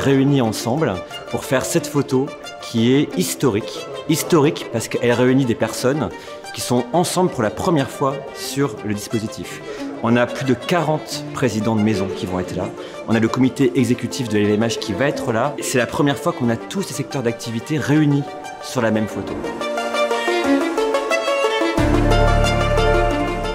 réunis ensemble pour faire cette photo qui est historique. Historique parce qu'elle réunit des personnes qui sont ensemble pour la première fois sur le dispositif. On a plus de 40 présidents de maison qui vont être là. On a le comité exécutif de l'LMH qui va être là. C'est la première fois qu'on a tous ces secteurs d'activité réunis sur la même photo.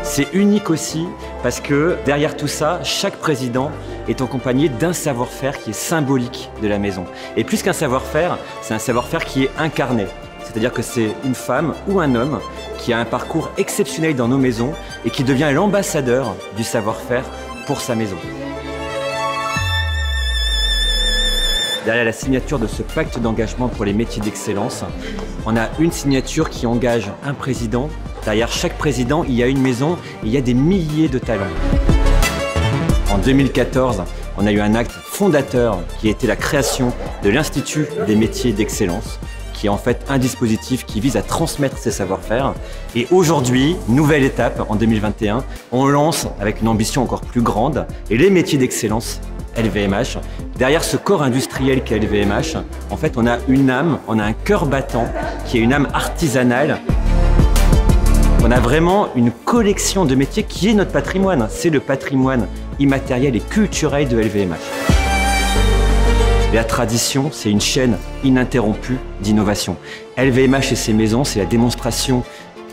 C'est unique aussi parce que derrière tout ça, chaque président est accompagné d'un savoir-faire qui est symbolique de la maison. Et plus qu'un savoir-faire, c'est un savoir-faire qui est incarné. C'est-à-dire que c'est une femme ou un homme qui a un parcours exceptionnel dans nos maisons et qui devient l'ambassadeur du savoir-faire pour sa maison. Derrière la signature de ce pacte d'engagement pour les métiers d'excellence, on a une signature qui engage un président Derrière chaque président, il y a une maison et il y a des milliers de talents. En 2014, on a eu un acte fondateur qui été la création de l'Institut des métiers d'excellence, qui est en fait un dispositif qui vise à transmettre ces savoir-faire. Et aujourd'hui, nouvelle étape en 2021, on lance avec une ambition encore plus grande et les métiers d'excellence LVMH. Derrière ce corps industriel qu'est LVMH, en fait, on a une âme, on a un cœur battant qui est une âme artisanale on a vraiment une collection de métiers qui est notre patrimoine. C'est le patrimoine immatériel et culturel de LVMH. La tradition, c'est une chaîne ininterrompue d'innovation. LVMH et ses maisons, c'est la démonstration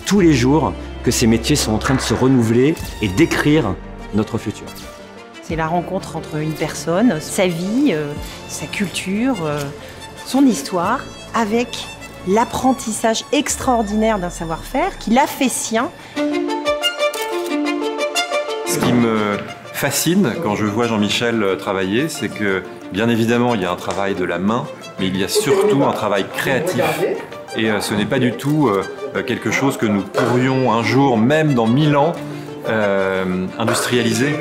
tous les jours que ces métiers sont en train de se renouveler et d'écrire notre futur. C'est la rencontre entre une personne, sa vie, euh, sa culture, euh, son histoire, avec l'apprentissage extraordinaire d'un savoir-faire qu'il a fait sien. Ce qui me fascine quand je vois Jean-Michel euh, travailler, c'est que bien évidemment il y a un travail de la main, mais il y a surtout un travail créatif. Et euh, ce n'est pas du tout euh, quelque chose que nous pourrions un jour, même dans mille ans, industrialiser.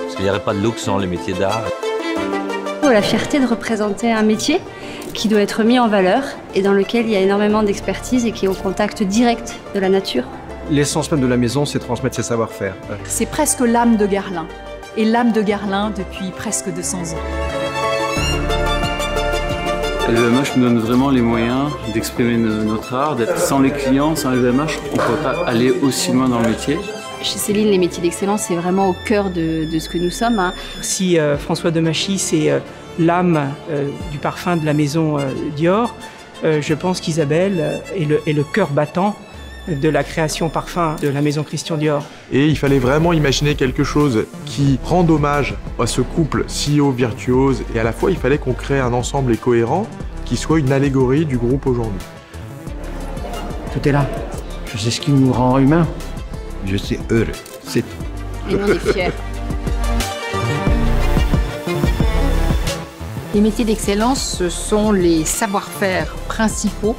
Parce qu'il n'y aurait pas de look sans les métiers d'art. La fierté de représenter un métier qui doit être mis en valeur et dans lequel il y a énormément d'expertise et qui est au contact direct de la nature. L'essence même de la maison, c'est transmettre ses savoir-faire. C'est presque l'âme de Garlin. Et l'âme de Garlin depuis presque 200 ans. LVMH nous donne vraiment les moyens d'exprimer notre art, d'être sans les clients, sans LVMH, on ne peut pas aller aussi loin dans le métier. Chez Céline, les métiers d'excellence, c'est vraiment au cœur de, ce que nous sommes. Hein. Si euh, François Demachy, c'est euh, l'âme euh, du parfum de la maison euh, Dior, euh, je pense qu'Isabelle est le, est le cœur battant de la création parfum de la maison Christian Dior. Et il fallait vraiment imaginer quelque chose qui rende hommage à ce couple si haut virtuose et à la fois il fallait qu'on crée un ensemble cohérent qui soit une allégorie du groupe aujourd'hui. Tout est là. Je sais ce qui nous rend humains. Je suis heureux. C'est tout. Et on est fiers. Les métiers d'excellence, ce sont les savoir-faire principaux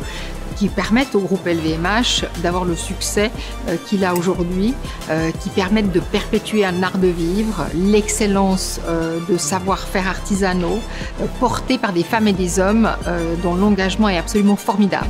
qui permettent au groupe LVMH d'avoir le succès euh, qu'il a aujourd'hui, euh, qui permettent de perpétuer un art de vivre, l'excellence euh, de savoir-faire artisanaux, portés par des femmes et des hommes dont l'engagement est absolument formidable.